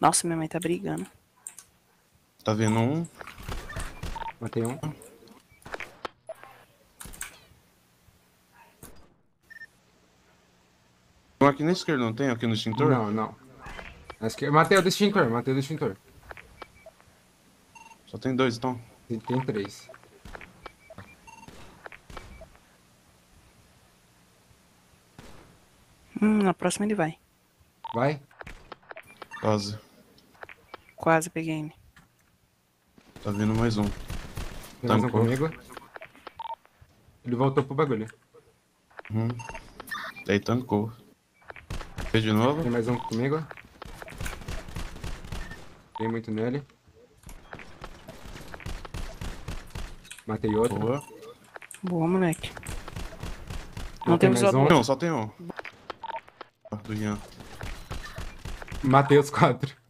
Nossa, minha mãe tá brigando. Tá vendo um? Matei um. Um aqui na esquerda, não tem? Aqui no extintor? Não, não. Acho que... Matei o do extintor, matei o do extintor. Só tem dois, então. Tem, tem três. Hum, na próxima ele vai. Vai? Quase. Quase peguei ele. Tá vindo mais um. Tem mais um comigo. Ele voltou pro bagulho. Uhum. Aí tancou. Fez de novo? Tem mais um comigo. Tem muito nele. Matei outro. Boa. Boa, moleque. Já Não tem temos mais outro. um. Não, só tem um. Ah, Do Ian. Os quatro.